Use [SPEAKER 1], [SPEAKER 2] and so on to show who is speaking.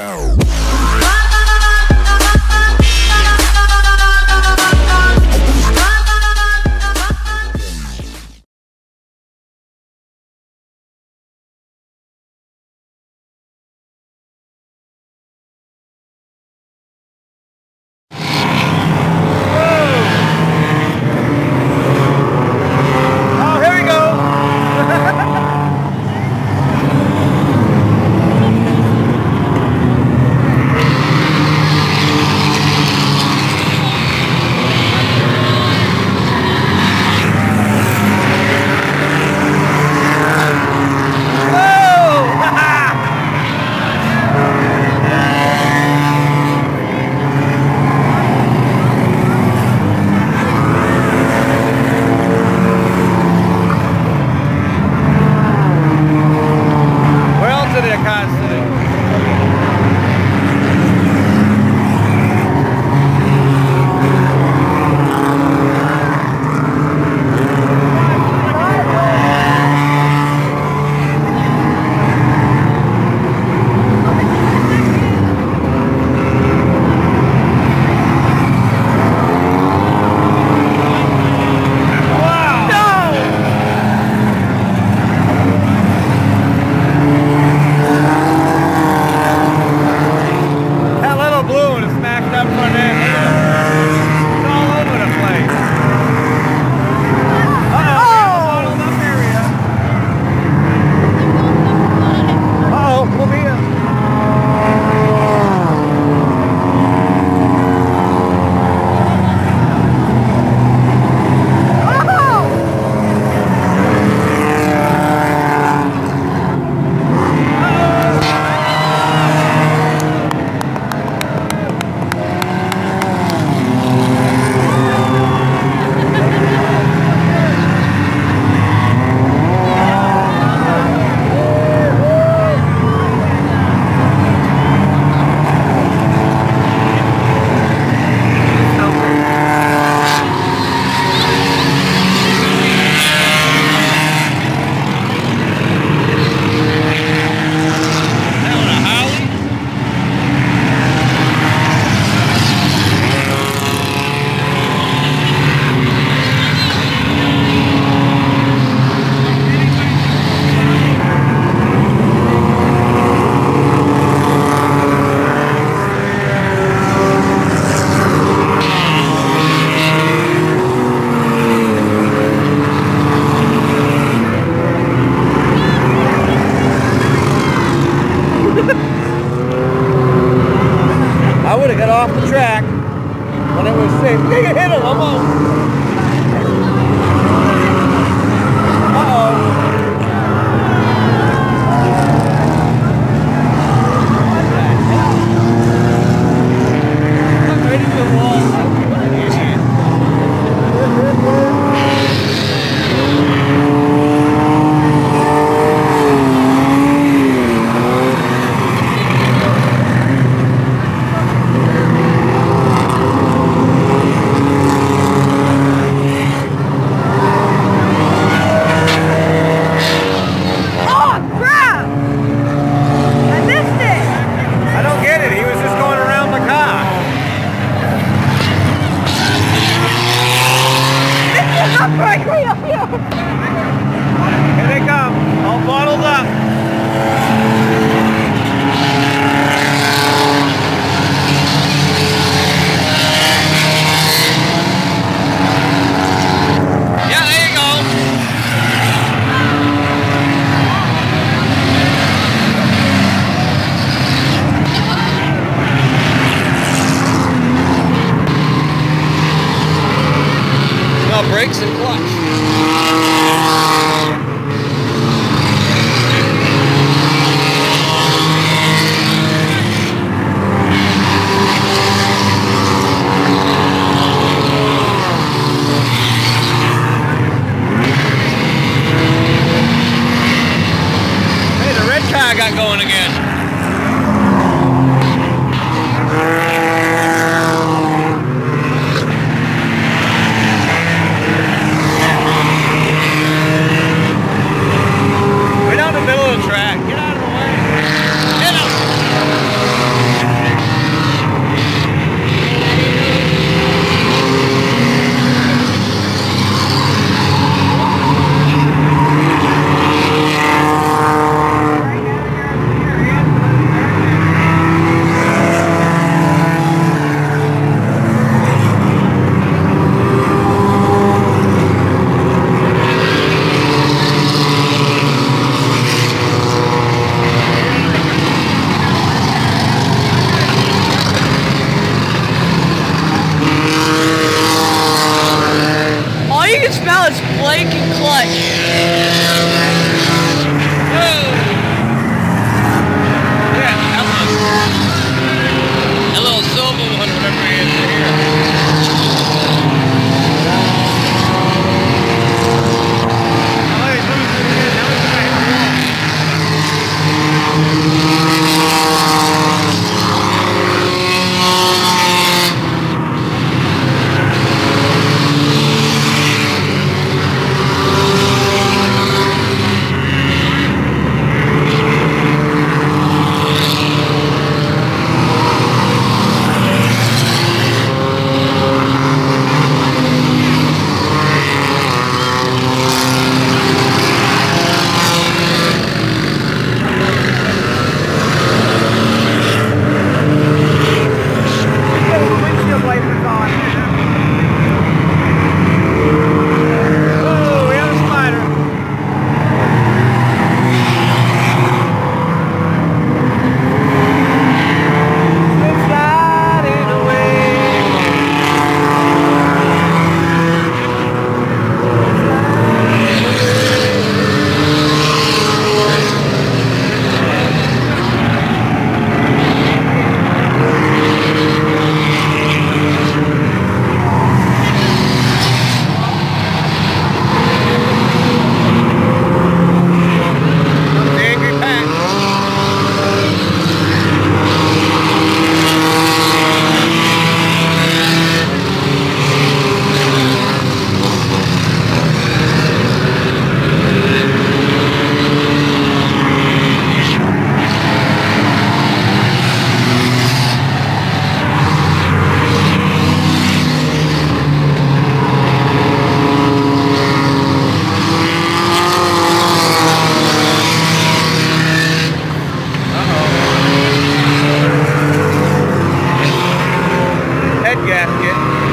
[SPEAKER 1] go. I would have got off the track when it was safe. Hit it almost.
[SPEAKER 2] Here
[SPEAKER 1] they come, all bottled up. brakes head gasket.